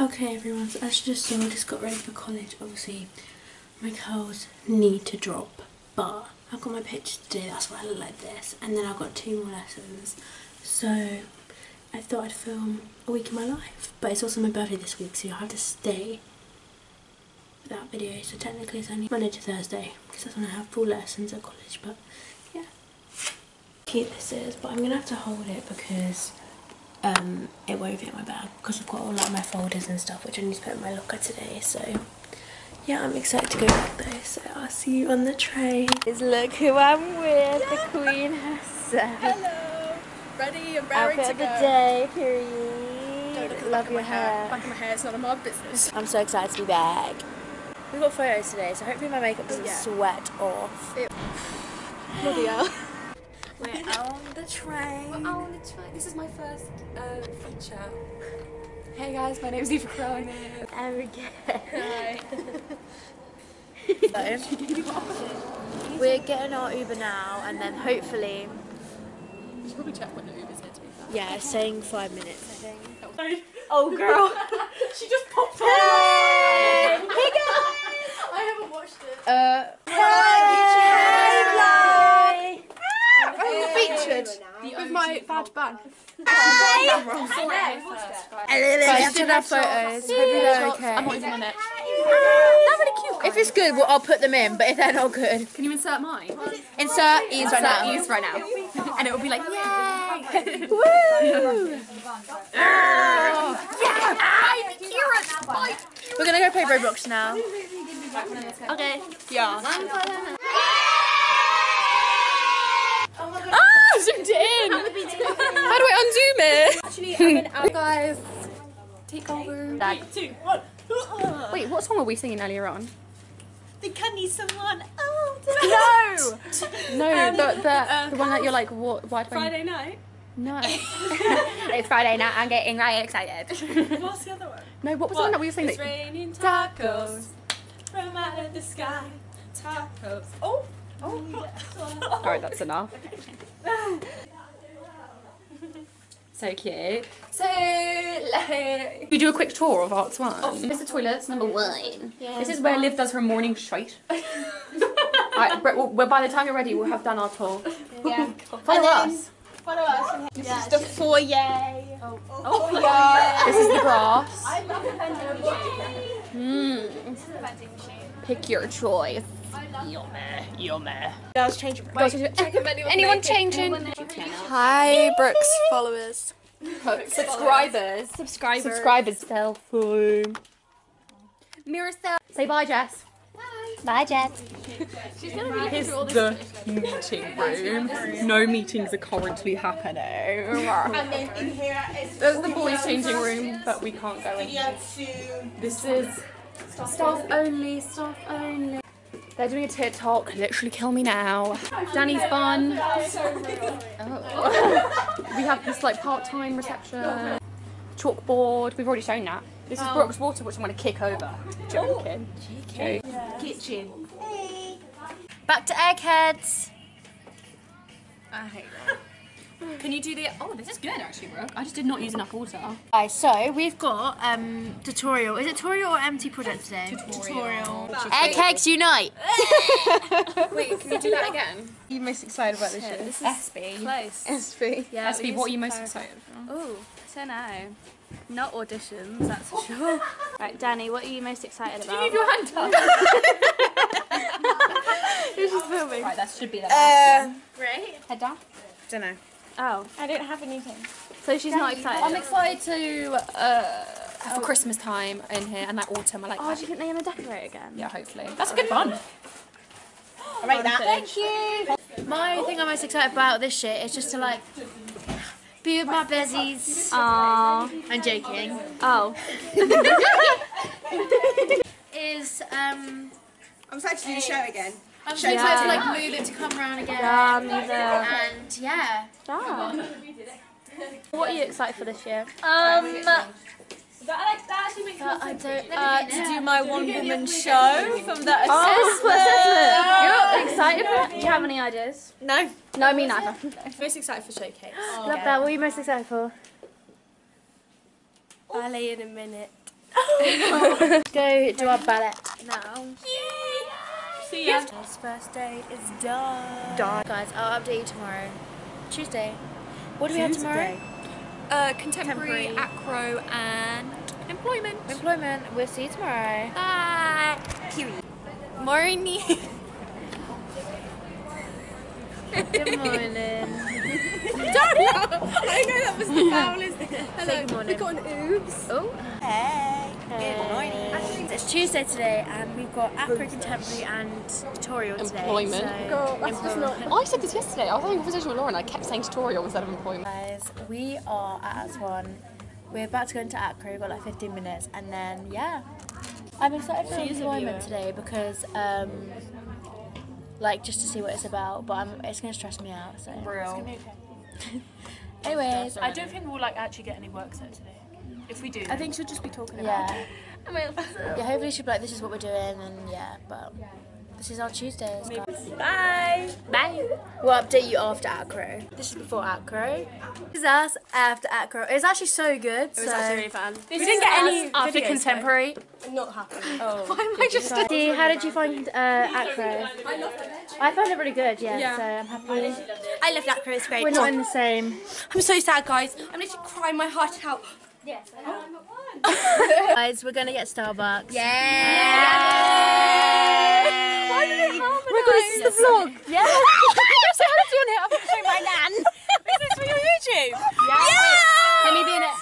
Okay everyone, so as you just saw, I just got ready for college. Obviously, my curls need to drop, but I've got my picture to do, that's why I look like this. And then I've got two more lessons. So, I thought I'd film a week in my life. But it's also my birthday this week, so you'll have to stay for that video. So technically it's only Monday to Thursday, because that's when I have full lessons at college, but yeah. Cute this is, but I'm going to have to hold it because um, it won't fit in my bag because I've got all like my folders and stuff which I need to put in my locker today. So yeah, I'm excited to go back though. So I'll see you on the train. Look who I'm with, the queen herself. Hello. Ready and Outfit raring to of go. the day, period. Don't look at the Love back of my hair. hair. Back of my hair is none of my business. I'm so excited to be back. We've got photos today, so hopefully my makeup doesn't Yeah. sweat off. Bloody hell. We're on the train. I want to try. This is my first uh, feature. Hey guys, my name's Eva we get Hi. We're getting our Uber now, and then hopefully, You should probably check when the Uber's here to be fair. yeah, saying five minutes, I think. Oh, girl. she just popped on. Hey! Hey, I haven't watched it. Uh, I'm featured with my bad bang. Guys, check our photos. Hope they're okay. I'm not even on it. They're really cute. If it's good, well, I'll put them in. But if they're not good, Can you insert mine? insert ease right now. Insert use right now. And it will be like, yay! Woo! Kira, We're gonna go play Roblox now. Okay. Yeah. Ah, zoomed in. How do I unzoom it? Actually, I'm an out. guys. Take over. Three, two, one. Wait, what song were we singing earlier on? think I need someone. Oh, No! No, the, the, the one that you're like, what, why do I... Friday night. No. it's Friday night, I'm getting really excited. What's the other one? No, what was the one that we were saying? It's That, raining Tacos. tacos from out of the sky. Tacos. Oh. Oh. Alright, that's enough. So cute. So, like, we do a quick tour of Arts One. This is the toilets, number one. this is where Liv does her morning shite. Brett, well, by the time you're ready, we'll have done our tour. Yeah. Follow us. Follow us. This is the foyer. Oh, oh, This is the grass. I love the vending machine. Mm. This is the vending machine. Pick your choice. I love Girls change. Girls, anyone changing? Hi, Brooke's followers. Subscribers. Subscribers. Subscribers. Cell phone. Mirror cell. Say bye, Jess. Bye, Jess. She's gonna be Here's the meeting room. No meetings are currently happening. And then in here is There's the boys' changing room, but we can't go in. This is staff only, staff only. They're doing a TikTok. Literally kill me now. Danny's bun. Oh. we have this like part-time reception. Chalkboard. We've already shown that. This is oh. Brooke's Water, which I'm gonna kick over. Joking. Joke. kitchen. Back to Eggheads. I hate that. Can you do the? Oh, this is good actually, bro. I just did not use enough water. Guys, so we've got um tutorial. Is it tutorial or empty project today? Tutorial. Eggheads unite. Wait, can you do that again? you most excited about this year? This is SB. Close. SB. Yeah, SB, what are you most excited for? Oh, so no. Not auditions, that's for sure. right, Danny, what are you most excited about? Leave your hand up. Who's just filming? Right, that should be the Uh, Great. Head down. don't know. Oh, I don't have anything. so she's not excited. I'm excited to uh, for Christmas time in here and that autumn. I like Oh, that. do you think they're gonna decorate again? Yeah, hopefully. That's a good fun. I rate that. Thank you. My thing I'm most excited about this shit is just to like be with my bezies. Aww. I'm joking. Oh. Is um I'm excited to do the show again. I'm so excited to like move it to come around again. Yeah, me. And yeah. Yeah. What are you excited for this year? Um. I don't. Uh, to do my one woman show from the Oh, assessment. You're excited for it? Do you have any ideas? No. No, me neither. Most excited for showcase. Love that. What are you most excited for? Ballet in a minute. Go do our ballet now. See ya. This first day is done. Done. Guys, I'll update you tomorrow. Tuesday. What do we have tomorrow? Uh, contemporary, acro, and employment. Employment. We'll see you tomorrow. Bye. Kiwi. Morning. Good morning. Don't I know that was the foulest. Hello. Say good morning. We got an oops. Oh. Hey. Hey. It's Tuesday today, and we've got Acro Contemporary and tutorial today. Employment. So, Girl, that's just not. I said this yesterday. I was having a conversation with Lauren. I kept saying tutorial instead of employment. guys, we are at One. We're about to go into Acro. We've got like 15 minutes, and then yeah, I'm excited for employment today because um, like just to see what it's about. But I'm, it's gonna stress me out. So. Real. Anyways, I don't think we'll like actually get any work set today. If we do, I think she'll just be talking about yeah. yeah, hopefully she'll be like, this is what we're doing, and yeah, but this is our Tuesdays, guys. Bye. Bye. We'll update you after Acro. This is before Acro. This is us after Acro. It was actually so good. It was so. actually really fun. this we didn't get any after videos, contemporary. though. Not happening. See, how did you find uh, Acro? I found it really good, yeah, so I'm happy. I love that It's Great. We're not in the same. I'm so sad, guys. I'm literally crying my heart out. Guys, we're gonna get Starbucks. Why did it harmonise? Oh my god, this is the vlog. Yeah. so how doing it? I'm going to show my nan. Is this for your YouTube? Yeah. Let me be in it.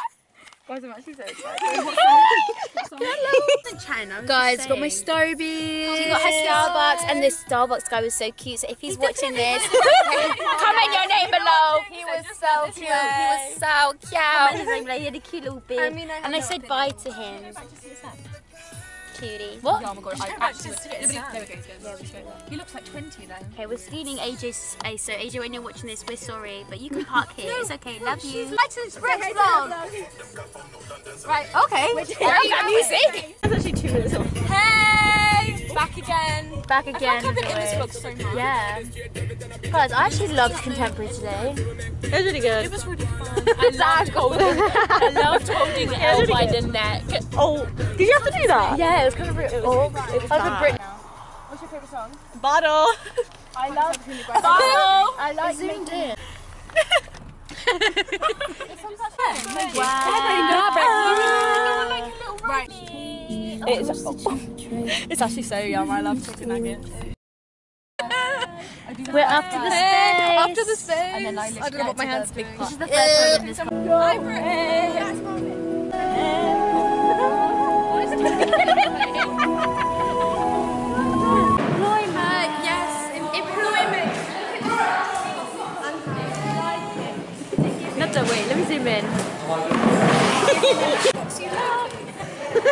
Guys, got my Stobies. She got her Starbucks, and this Starbucks guy was so cute. So if he's watching this, comment your name below. He was so cute. He was so cute. Comment his name below. He had a cute little beard, and I said bye to him. Cutie. What? Oh my god, I actually. There we go. He looks like 20 then. Okay, we're stealing AJ's space. So AJ, when you're watching this, we're sorry, but you can park here. It's okay. Love you. Right, okay. music. That's actually two minutes off. Hey! Back again. Back again. I've been in this vlog so much. Yeah. Guys, I actually loved contemporary today. It was really good. It was really fun. I loved holding, I loved holding Elle by the neck. Oh, did you have to do that? Yeah, it was kind of real. It was, it was, a Brit. What's your favourite song? Bottle. I love. Bottle. I like zoomed in. It's, it's actually so yum. I love chicken nuggets. We're up to the space. After the space. And then I, don't know what my hands doing. This is the first time in this Employment. Yes, employment. Not that way. Let me zoom in. This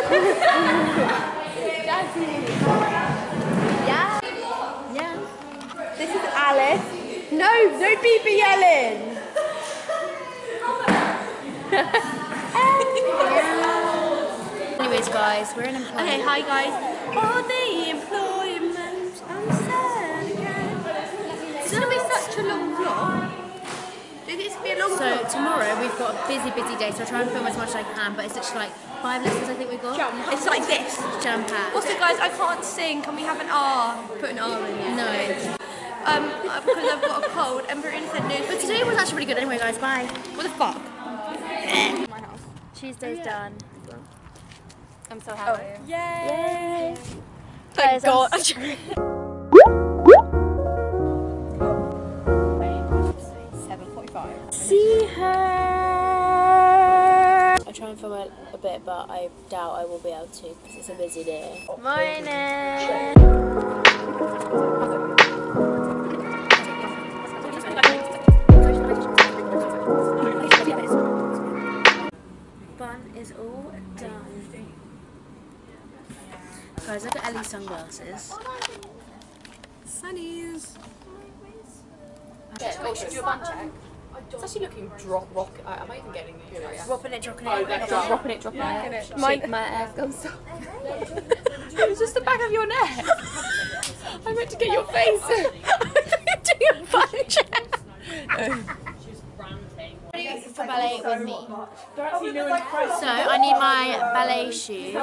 is Alice. No, no people yelling. Anyways, guys, we're in employment. Okay, hi guys. Oh, the employment. I'm sad again. It's gonna be such a long vlog. So vlog? tomorrow we've got a busy, busy day. So I'll try and film as much as I can. But it's literally like five lessons I think we've got. It's like this. Jam packed. Also, guys, I can't sing. Can we have an R? Put an R in here. No. Um, uh, because I've got a cold. And Brittany said no. But today was actually really good. Anyway, guys, bye. What the fuck? Tuesday's done. I'm so happy. Yay! yay. Thank Guys, I'm God. See her. I'll try and film a, a bit, but I doubt I will be able to because it's a busy day. Morning. Bun is all done. Guys, look at Ellie's sunglasses. Sunnies. Oh, should do a bun check? It's actually looking drop rock. Uh, am I even getting these right? Dropping it, dropping Oh, it. Drop, dropping it, dropping it. Shake my ass, go so. It was just the back of your neck. I meant to get your face. Do a bun check. She's branding. What are you waiting for ballet with me. So I need my ballet shoes,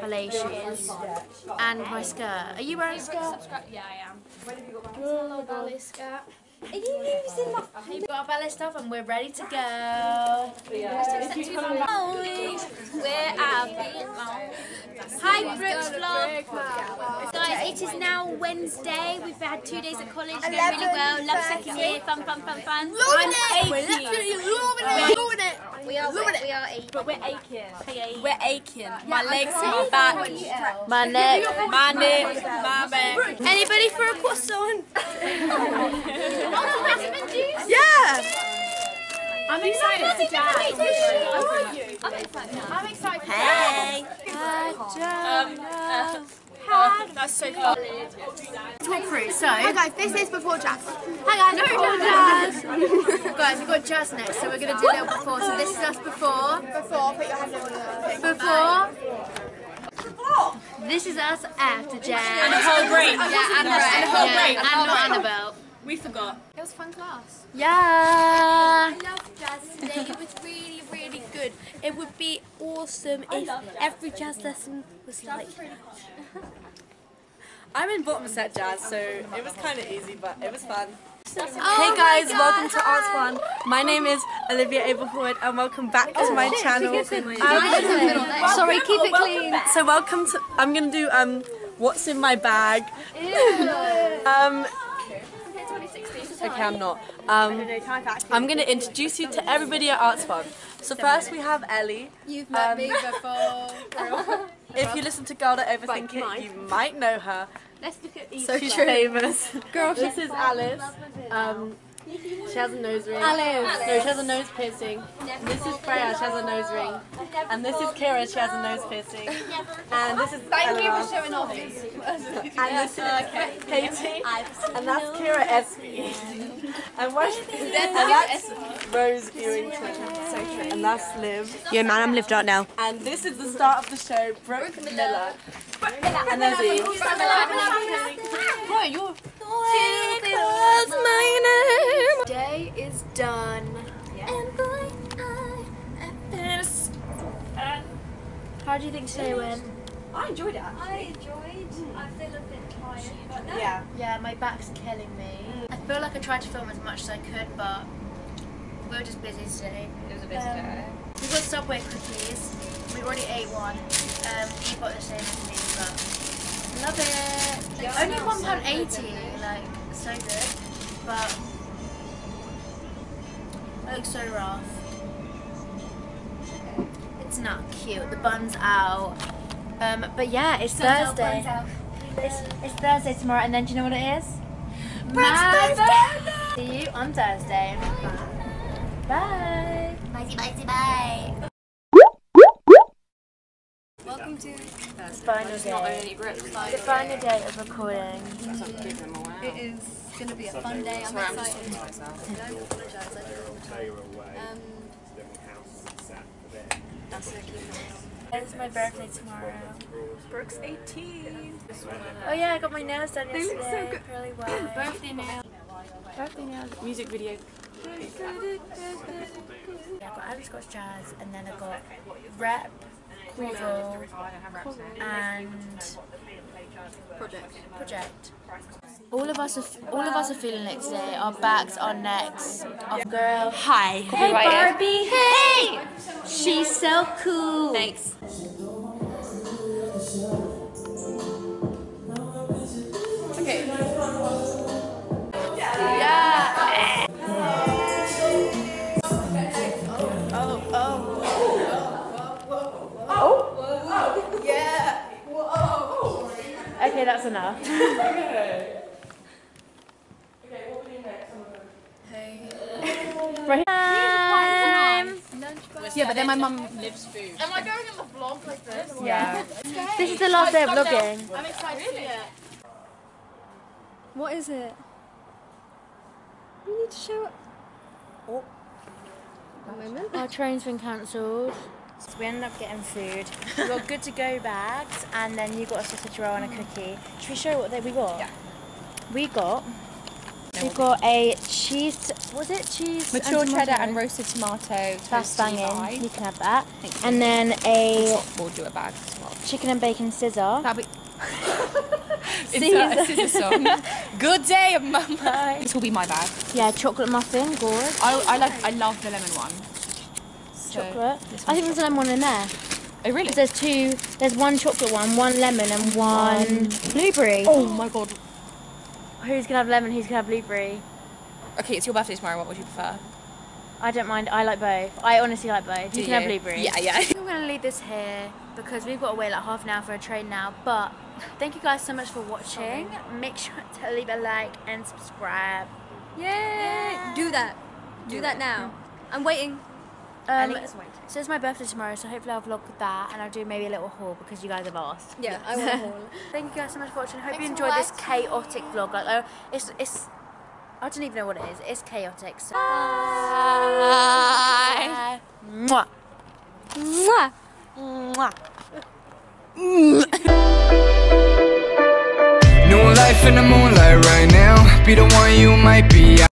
ballet shoes, and my skirt. Are you wearing a skirt? Yeah, I am. Little ballet skirt. Are you my... We've got our ballet stuff and we're ready to go. Molly, where are we? Hi, Brooke's Vlog. Guys, it is now Wednesday. We've had two days at college, going really well. Love second year, fun, fun, fun, fun. I'm 18. But we're aching. We're aching. My legs, my back, My neck. my neck, my back. Anybody for a croissant? Yeah! I'm excited. I'm excited. Hey. That's so cool. Talk through. So, hi guys, this is before jazz. Hi guys, before jazz. guys, we've got jazz next, so we're gonna do a little before. So this is us before. Before, put your hand over Before. This is us after jazz. And a whole break. Yeah, and, And a whole yeah, break. and not Annabelle. We forgot. It was fun class. Yeah. I love jazz today. It was really, really good. It would be awesome if every jazz lesson was like. I'm in bottom set jazz, so it was kind of easy, but it was fun. Oh hey guys, welcome to Arts One. My name is Olivia Aberford, and welcome back to my channel. Um, Sorry, keep it clean. so welcome to. I'm gonna do um, what's in my bag. um. Okay, I'm not. Um, I'm gonna introduce you to everybody at Arts Fun. So first we have Ellie. You've met me before. If you listen to Girl Don't Overthink It, you might know her. Let's look at these. So she's famous. Girl, this is Alice. Um, she has a nose ring. Alice. No, she has a nose piercing. This is Freya. She has a nose ring. And this is Kira. She has a nose piercing. And this is Thank you for showing off. And this is Katie. And that's Kira Espy. And what? And that's Rose Ewington. And that's Liv. Yeah, man, I'm lived out now. And this is the start of the show, Brooke Miller. And there's Eve. Day is done. How do you think today went? I enjoyed it. I enjoyed. I feel a bit tired, but no. Yeah. Yeah, my back's killing me. I feel like I tried to film as much as I could, but we were just busy today. It was a busy Um, day. We got Subway cookies. We already ate one. Um, you got the same as me, but love it. Only one pound eighty, like so good, but it looks so rough. It's not cute. The bun's out. Um, but yeah, it's Thursday. It's, it's Thursday tomorrow, and then do you know what it is? My birthday. See you on Thursday. Bye. Bye. Bye, bye, bye. Welcome to. The final day. The final day of recording. It is going to be a fun day. I'm excited. Don't apologise, I do. Um, that's so cute. It's my birthday tomorrow. Brooke's 18. Oh yeah, I got my nails done They look so good. Really well. Birthday nails. Birthday nail. Music video. Yeah, I got Abby Scotch Jazz, and then I got Rep, Quavo, and Project. Project. All of us are all of us are feeling it today. Our backs, our necks, our girl. Hi. Hey Barbie. Hey. She's so cool. Thanks. Okay, that's enough. Right. Time. Yeah, but then my mum lives food. Am I going in the vlog like this? Yeah. This is the last day of vlogging. I'm excited to see it. What is it? We need to show it. Oh. One moment. Our train's been cancelled. So we ended up getting food. We got good to go bags, and then you got a sausage roll and a mm. cookie. Should we show what they, we got? Yeah. We got. We got a cheese. Was it cheese? and Mature cheddar and roasted tomato. That's banging. pie. You can have that. Thank you. And then a We'll do a bag as well. chicken and bacon scissor. That'll be. Insert a scissor song. Good day, mama. This will be my bag. Yeah, chocolate muffin, gorge. I, I like. I love the lemon one. Chocolate. I think there's a lemon one in there. Oh really? There's two. There's one chocolate one, one lemon, and one blueberry. Oh my god. Who's gonna have lemon? Who's gonna have blueberry? Okay, it's your birthday tomorrow. What would you prefer? I don't mind. I like both. I honestly like both. You Do can have blueberry. Yeah, yeah. We're gonna leave this here because we've got to wait like half an hour for a train now. But thank you guys so much for watching. Make sure to leave a like and subscribe. Yay! Do that. Do, that now. Mm. I'm waiting. Um, Ellie's waiting. so it's my birthday tomorrow, so hopefully I'll vlog with that and I'll do maybe a little haul because you guys have asked. Yeah, I want a haul. Thank you guys so much for watching. Hope Thanks you enjoyed this chaotic vlog. Like, oh, it's it's. I don't even know what it is. It's chaotic. So. Bye. Mwah. Mwah. Mwah. New life in the moonlight right now. Be the one you might be.